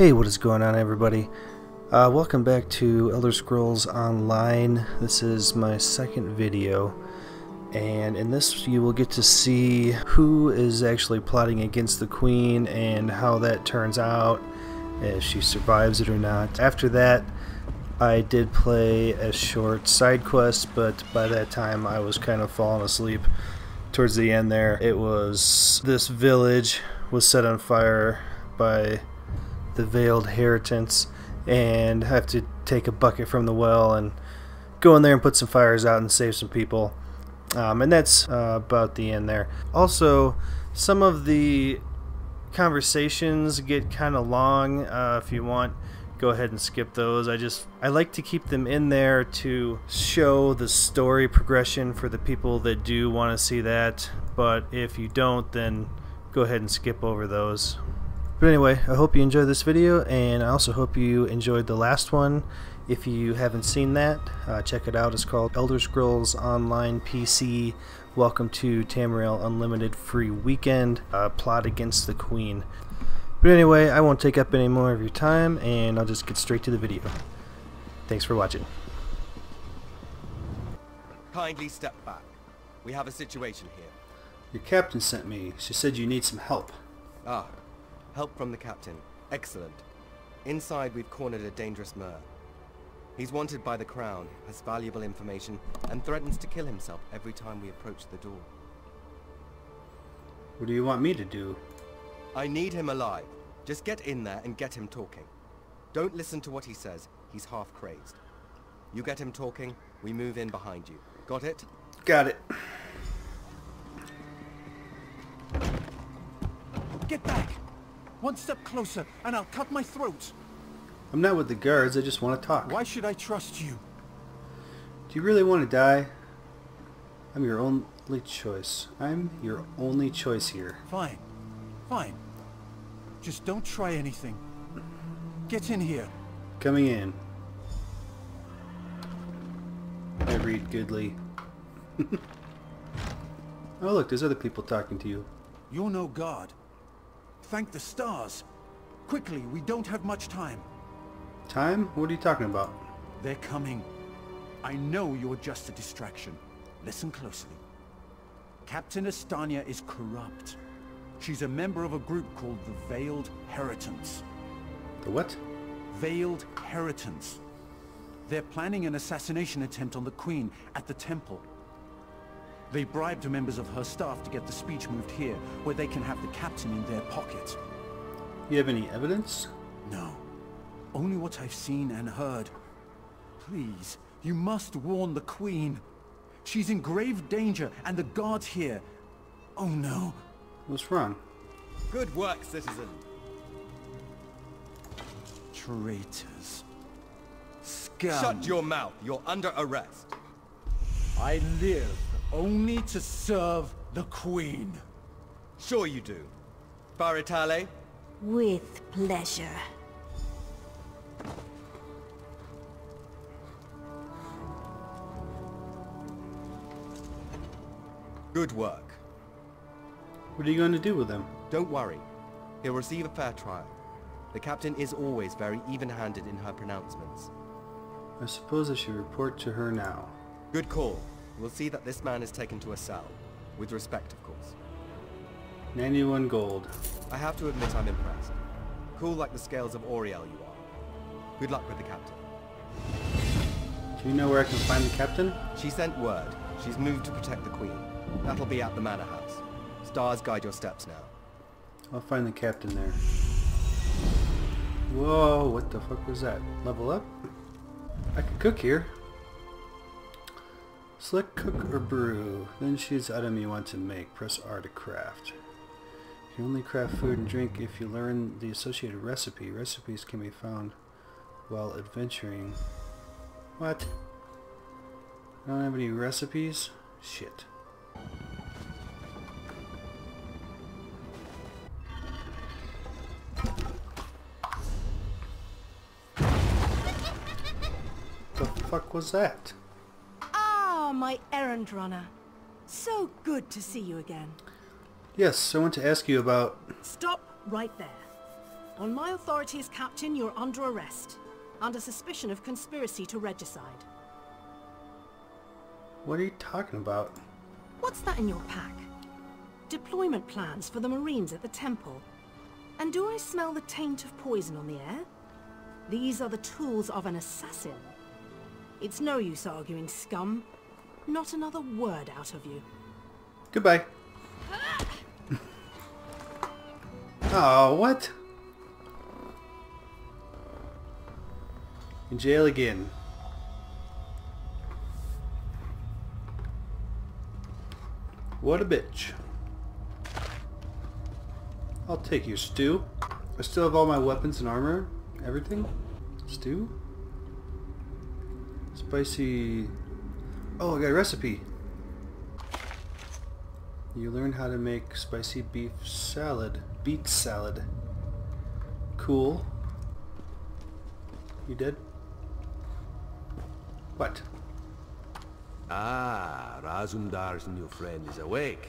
Hey, what is going on everybody? Uh, welcome back to Elder Scrolls Online. This is my second video and in this you will get to see who is actually plotting against the Queen and how that turns out, if she survives it or not. After that I did play a short side quest but by that time I was kind of falling asleep towards the end there. It was this village was set on fire by the veiled heritance and have to take a bucket from the well and go in there and put some fires out and save some people. Um, and that's uh, about the end there. Also, some of the conversations get kind of long. Uh, if you want, go ahead and skip those. I just I like to keep them in there to show the story progression for the people that do want to see that. But if you don't, then go ahead and skip over those. But anyway, I hope you enjoyed this video, and I also hope you enjoyed the last one. If you haven't seen that, uh, check it out. It's called Elder Scrolls Online PC. Welcome to Tamriel Unlimited Free Weekend. Uh, plot against the Queen. But anyway, I won't take up any more of your time, and I'll just get straight to the video. Thanks for watching. Kindly step back. We have a situation here. Your captain sent me. She said you need some help. Ah, help from the captain. Excellent. Inside we've cornered a dangerous Mer. He's wanted by the Crown, has valuable information, and threatens to kill himself every time we approach the door. What do you want me to do? I need him alive. Just get in there and get him talking. Don't listen to what he says. He's half crazed. You get him talking, we move in behind you. Got it? Got it. Get back! One step closer, and I'll cut my throat. I'm not with the guards, I just want to talk. Why should I trust you? Do you really want to die? I'm your only choice. I'm your only choice here. Fine. Fine. Just don't try anything. Get in here. Coming in. I read goodly. oh look, there's other people talking to you. You're no god. Thank the stars. Quickly, we don't have much time. Time? What are you talking about? They're coming. I know you're just a distraction. Listen closely. Captain Astanya is corrupt. She's a member of a group called the Veiled Heritance. The what? Veiled Heritance. They're planning an assassination attempt on the Queen at the Temple. They bribed members of her staff to get the speech moved here, where they can have the captain in their pocket. You have any evidence? No. Only what I've seen and heard. Please, you must warn the Queen. She's in grave danger, and the guards here... Oh no. What's wrong? Good work, citizen. Traitors. Scum. Shut your mouth. You're under arrest. I live only to serve the Queen. Sure you do. Baritale? With pleasure. Good work. What are you going to do with them? Don't worry. He'll receive a fair trial. The captain is always very even-handed in her pronouncements. I suppose I should report to her now. Good call. We'll see that this man is taken to a cell. With respect, of course. 91 gold. I have to admit I'm impressed. Cool like the scales of Auriel you are. Good luck with the captain. Do you know where I can find the captain? She sent word. She's moved to protect the queen. That'll be at the manor house. Stars guide your steps now. I'll find the captain there. Whoa, what the fuck was that? Level up? I can cook here. Select cook or brew. Then choose item you want to make. Press R to craft. You can only craft food and drink if you learn the associated recipe. Recipes can be found while adventuring. What? I don't have any recipes? Shit. The fuck was that? Ah, my errand runner. So good to see you again. Yes, I want to ask you about... Stop right there. On my authority as captain, you're under arrest. Under suspicion of conspiracy to regicide. What are you talking about? What's that in your pack? Deployment plans for the Marines at the Temple. And do I smell the taint of poison on the air? These are the tools of an assassin. It's no use arguing, scum. Not another word out of you. Goodbye. oh, what? In jail again. What a bitch. I'll take you, Stu. I still have all my weapons and armor. Everything. Stu? Spicy... Oh, I got a recipe. You learn how to make spicy beef salad. Beet salad. Cool. You did? What? Ah, Razumdar's new friend is awake.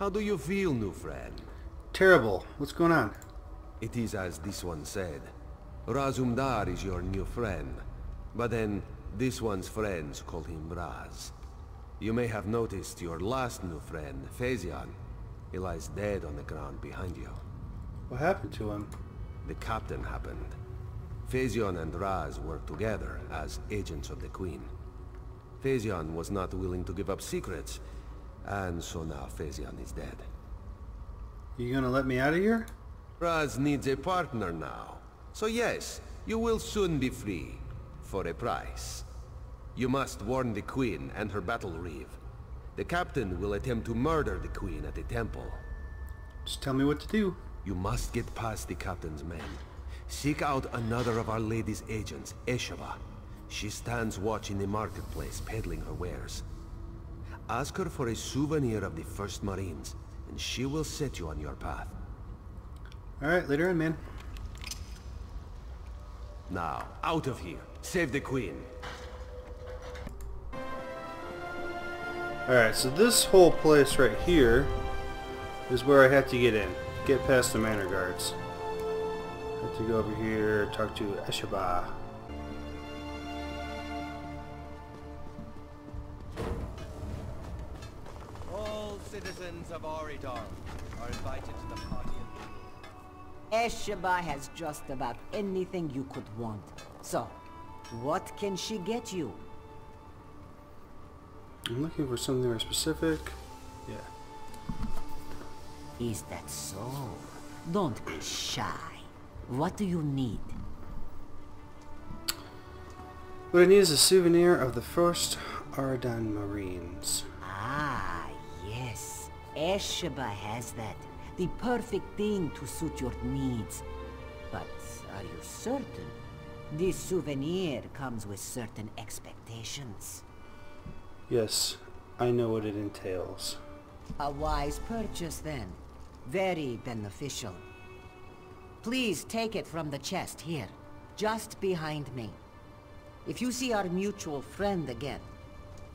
How do you feel, new friend? Terrible. What's going on? It is as this one said. Razumdar is your new friend. But then, this one's friends call him Raz. You may have noticed your last new friend, Phaezion. He lies dead on the ground behind you. What happened to him? The captain happened. Phaezion and Raz worked together as agents of the Queen. Phaezion was not willing to give up secrets, and so now Phaezion is dead. You gonna let me out of here? Raz needs a partner now. So yes, you will soon be free. For a price. You must warn the Queen and her battle reeve. The captain will attempt to murder the Queen at the temple. Just tell me what to do. You must get past the captain's men. Seek out another of Our Lady's agents, Eshaba. She stands watch in the marketplace, peddling her wares. Ask her for a souvenir of the First Marines, and she will set you on your path. Alright, later on, man. Now, out of here. Save the Queen. Alright, so this whole place right here is where I have to get in. Get past the manor guards. I have to go over here, talk to Eshaba. All citizens of Auridon are invited to the party of Eshaba has just about anything you could want. So, what can she get you? I'm looking for something more specific. Yeah. Is that so? Don't be shy. What do you need? What I need is a souvenir of the first Auridon Marines. Ah, yes. Eshaba has that. The perfect thing to suit your needs. But are you certain? This souvenir comes with certain expectations. Yes, I know what it entails. A wise purchase then. Very beneficial. Please take it from the chest here, just behind me. If you see our mutual friend again,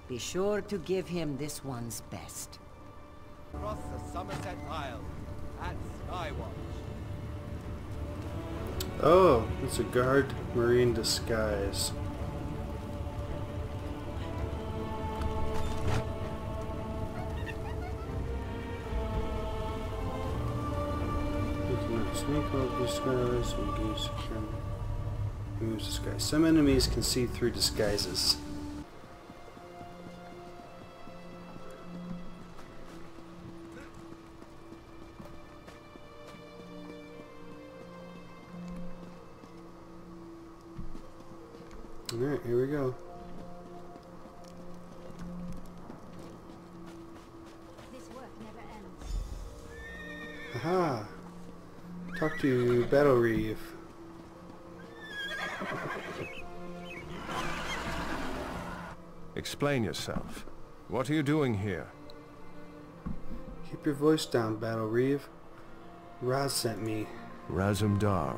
be sure to give him this one's best. across the Summerset Isle at Skywatch. Oh, it's a guard marine disguise. Sneak over disguise, engage secure. Removes disguise. Some enemies can see through disguises. Alright, here we go. To Battle Reeve. Explain yourself. What are you doing here? Keep your voice down, Battle Reeve. Raz sent me. Razumdar.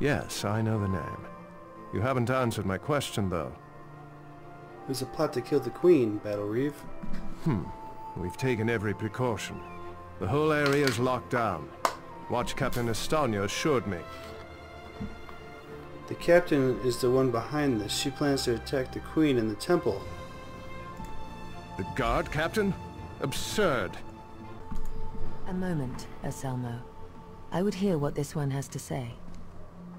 Yes, I know the name. You haven't answered my question, though. There's a plot to kill the Queen, Battle Reeve. Hmm. We've taken every precaution. The whole area is locked down. Watch Captain Astanya assured me. The captain is the one behind this. She plans to attack the queen in the temple. The guard, Captain? Absurd. A moment, Anselmo. I would hear what this one has to say.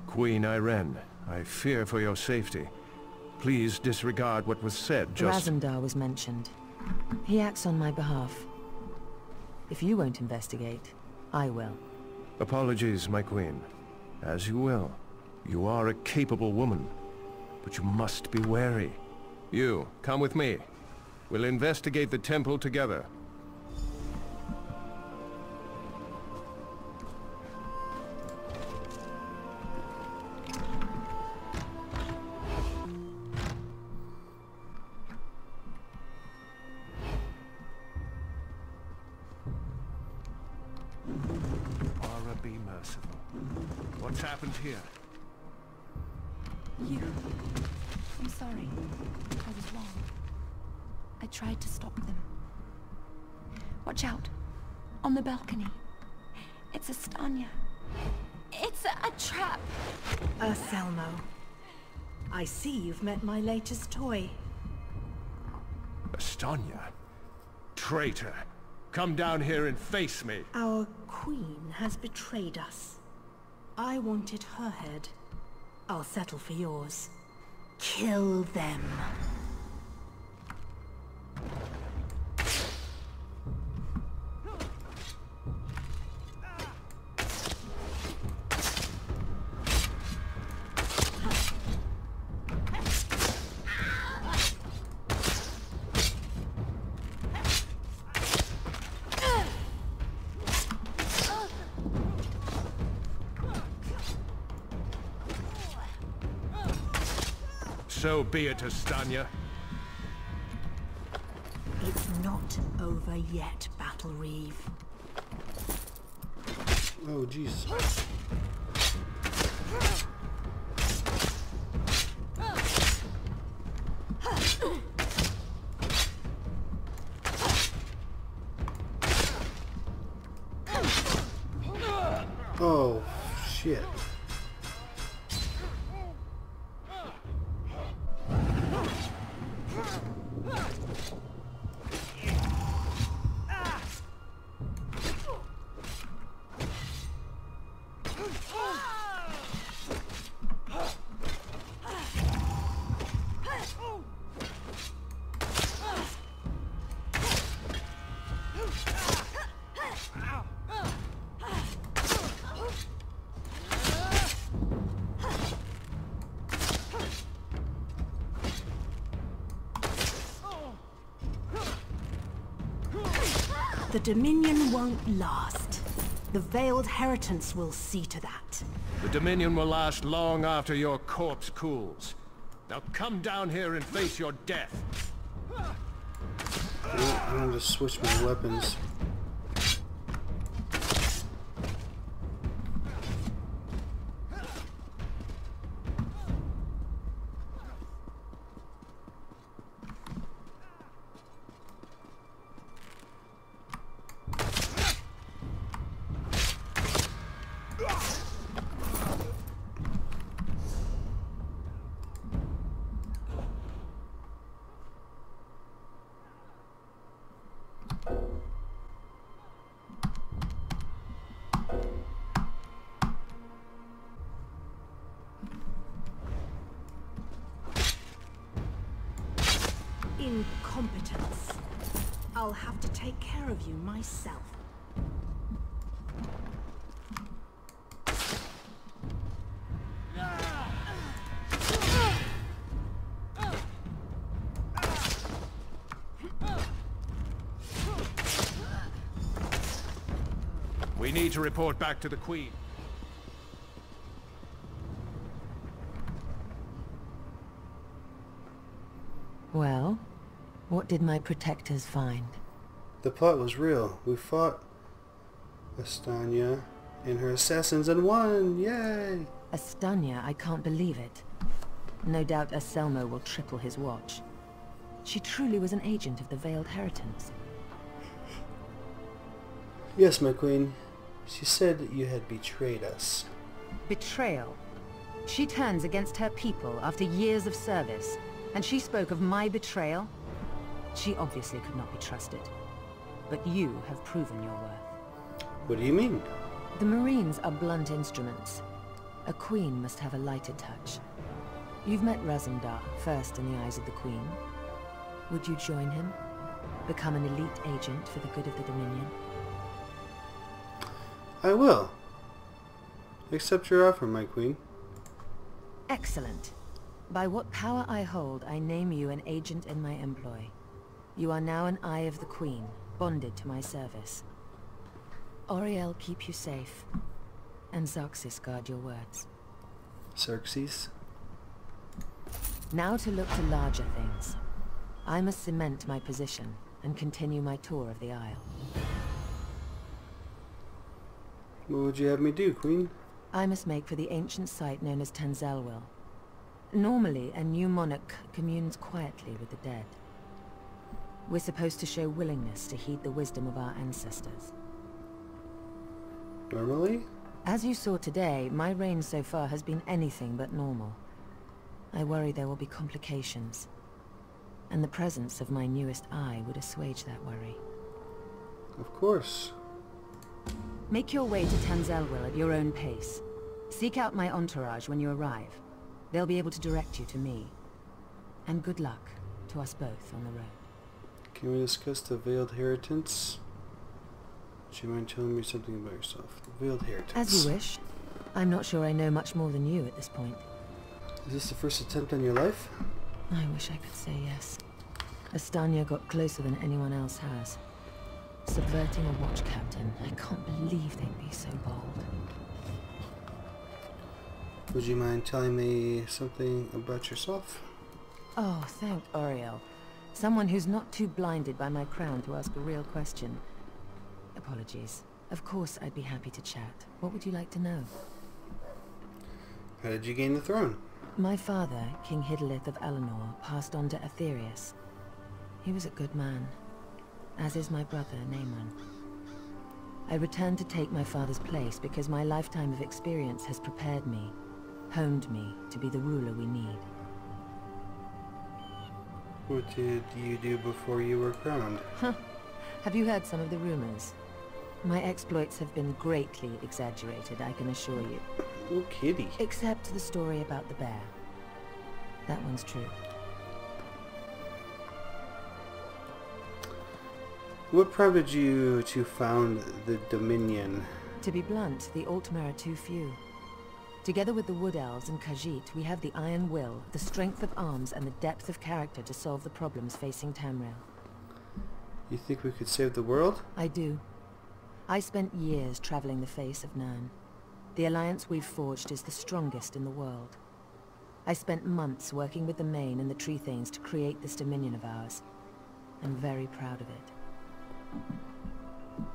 Queen Ayrenn, I fear for your safety. Please disregard what was said, just... Razumdar was mentioned. He acts on my behalf. If you won't investigate, I will. Apologies, my queen. As you will. You are a capable woman. But you must be wary. You, come with me. We'll investigate the temple together. What's happened here? You. I'm sorry. I was wrong. I tried to stop them. Watch out. On the balcony. It's Astanya. It's a, a trap. Anselmo. I see you've met my latest toy. Astanya? Traitor! Come down here and face me! Our queen has betrayed us. I wanted her head. I'll settle for yours. Kill them. So be it, Astanya. It's not over yet, Battle Reeve. Oh, jeez. Oh, shit. Dominion won't last. The Veiled Heritance will see to that. The Dominion will last long after your corpse cools. Now come down here and face your death. I'm gonna switch my weapons. Incompetence. I'll have to take care of you myself. We need to report back to the Queen. Well, what did my protectors find? The plot was real. We fought Astanya and her assassins and won! Yay! Astanya, I can't believe it. No doubt Anselmo will triple his watch. She truly was an agent of the Veiled Heritance. Yes, my queen. She said you had betrayed us. Betrayal? She turns against her people after years of service, and she spoke of my betrayal? She obviously could not be trusted. But you have proven your worth. What do you mean? The Marines are blunt instruments. A queen must have a lighter touch. You've met Razumdar, first in the eyes of the Queen. Would you join him? Become an elite agent for the good of the Dominion? I will. Accept your offer, my queen. Excellent. By what power I hold, I name you an agent in my employ. You are now an Eye of the Queen, bonded to my service. Auriel keep you safe, and Xarxes guard your words. Xarxes? Now to look to larger things. I must cement my position and continue my tour of the Isle. What would you have me do, queen? I must make for the ancient site known as Tanzelwil. Normally, a new monarch communes quietly with the dead. We're supposed to show willingness to heed the wisdom of our ancestors. Normally? As you saw today, my reign so far has been anything but normal. I worry there will be complications. And the presence of my newest eye would assuage that worry. Of course. Make your way to Tanzelwil at your own pace. Seek out my entourage when you arrive. They'll be able to direct you to me. And good luck to us both on the road. Can we discuss the Veiled Heritance? Do you mind telling me something about yourself? The Veiled Heritance. As you wish. I'm not sure I know much more than you at this point. Is this the first attempt on your life? I wish I could say yes. Astanya got closer than anyone else has. Subverting a watch captain. I can't believe they'd be so bold. Would you mind telling me something about yourself? Oh, thank Auriel. Someone who's not too blinded by my crown to ask a real question. Apologies. Of course I'd be happy to chat. What would you like to know? How did you gain the throne? My father, King Hidellith of Alinor, passed on to Aetherius. He was a good man, as is my brother, Naemon. I returned to take my father's place because my lifetime of experience has prepared me, honed me to be the ruler we need. What did you do before you were crowned? Have you heard some of the rumors? My exploits have been greatly exaggerated, I can assure you. Oh, kitty. Except the story about the bear. That one's true. What prompted you to found the Dominion? To be blunt, the Altmer are too few. Together with the Wood Elves and Khajiit, we have the iron will, the strength of arms, and the depth of character to solve the problems facing Tamriel. You think we could save the world? I do. I spent years traveling the face of Nirn. The alliance we've forged is the strongest in the world. I spent months working with the Mane and the Tree Thanes to create this dominion of ours. I'm very proud of it.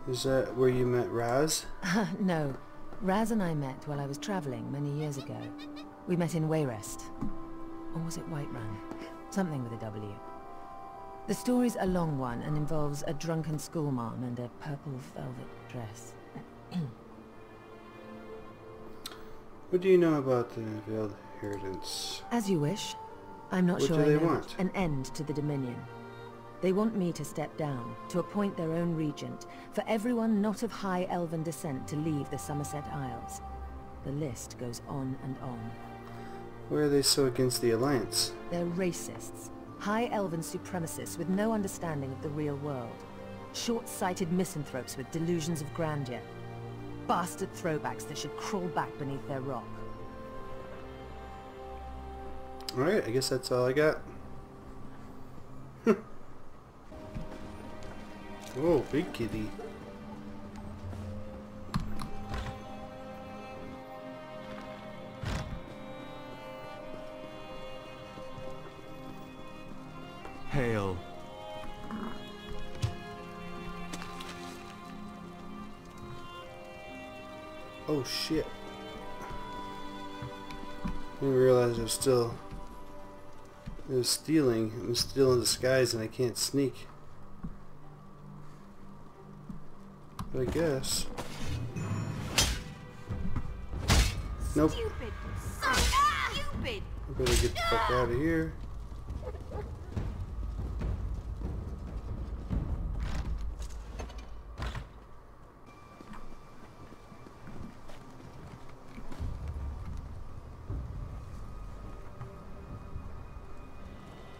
Is that where you met Raz? no. Raz and I met while I was traveling many years ago. We met in Wayrest. Or was it Whiterun? Something with a W. The story's a long one and involves a drunken schoolmarm and a purple velvet dress. What do you know about the Veiled Inheritance? As you wish. I'm not What sure do they want? An end to the Dominion. They want me to step down, to appoint their own regent, for everyone not of high elven descent to leave the Summerset Isles. The list goes on and on. Why are they so against the Alliance? They're racists. High elven supremacists with no understanding of the real world. Short-sighted misanthropes with delusions of grandeur. Bastard throwbacks that should crawl back beneath their rock. Alright, I guess that's all I got. Oh, big kitty. Hail. Oh shit. I didn't realize I was still... I was stealing. I'm still in disguise and I can't sneak. I guess... Nope. Stupid. Stupid. I better get the fuck out of here.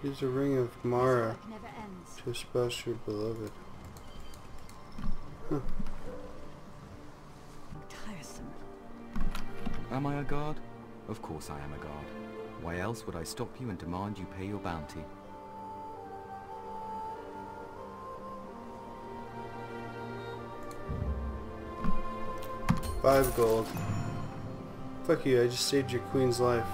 Use the ring of Mara Work never ends. to espouse your beloved. Guard? Of course I am a guard. Why else would I stop you and demand you pay your bounty? Five gold. Fuck you, I just saved your queen's life.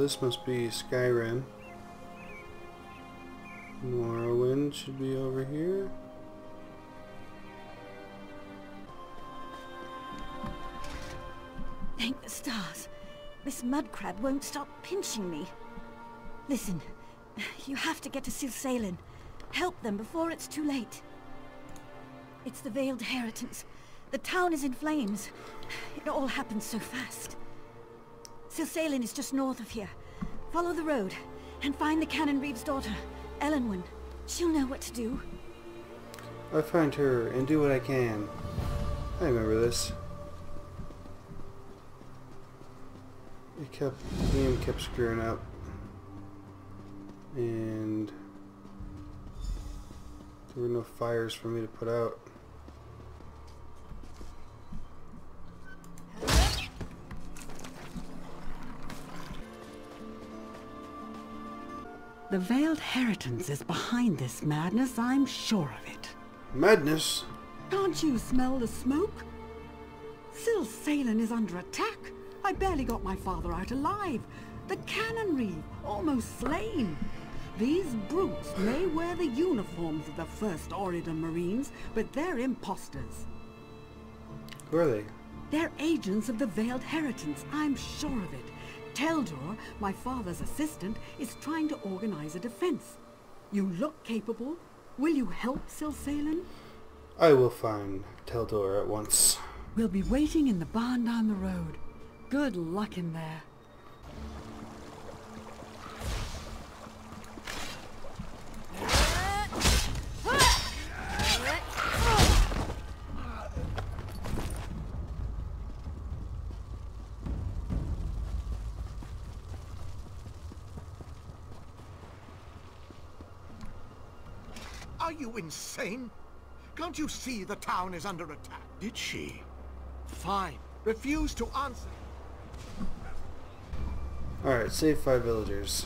This must be Skyrim. Morrowind should be over here. Thank the stars. This mud crab won't stop pinching me. Listen, you have to get to Silsailen. Help them before it's too late. It's the Veiled Heritance. The town is in flames. It all happened so fast. Silsailen is just north of here. Follow the road and find the Canonreeve's daughter, Elenwen. She'll know what to do. I'll find her and do what I can. I remember this. It kept the game kept screwing up. And there were no fires for me to put out. The Veiled Heritance is behind this madness, I'm sure of it. Madness! Can't you smell the smoke? Silsailen is under attack. I barely got my father out alive. The cannonry, almost slain. These brutes may wear the uniforms of the First Auridon Marines, but they're imposters. Who are they? They're agents of the Veiled Heritance, I'm sure of it. Teldor, my father's assistant, is trying to organize a defense. You look capable. Will you help Silsailen? I will find Teldor at once. We'll be waiting in the barn down the road. Good luck in there. Are you insane? Can't you see the town is under attack? Did she? Fine. Refuse to answer. Alright, save five villagers.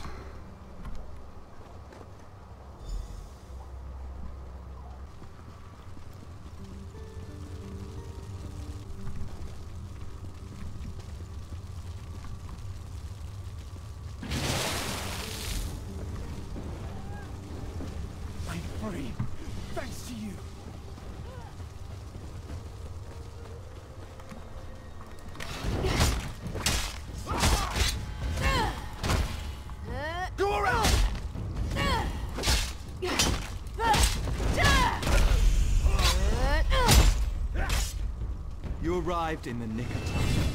You arrived in the nick of time.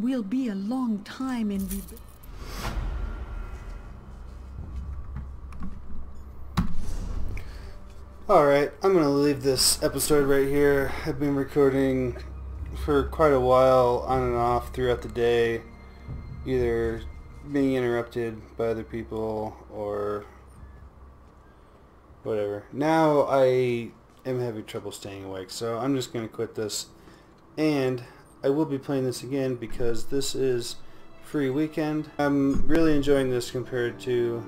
We'll be a long time in the... Alright, I'm going to leave this episode right here. I've been recording for quite a while on and off throughout the day, either being interrupted by other people or whatever. Now I am having trouble staying awake, so I'm just going to quit this. And I will be playing this again because this is free weekend. I'm really enjoying this compared to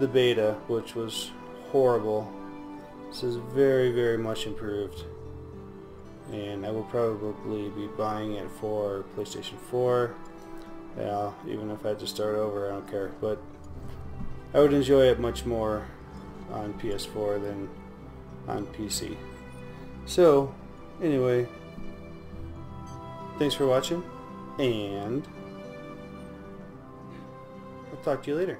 the beta, which was horrible. This is very, very much improved. And I will probably be buying it for PlayStation 4. Yeah, even if I had to start over, I don't care. But I would enjoy it much more on PS4 than on PC. So, anyway, thanks for watching, and I'll talk to you later.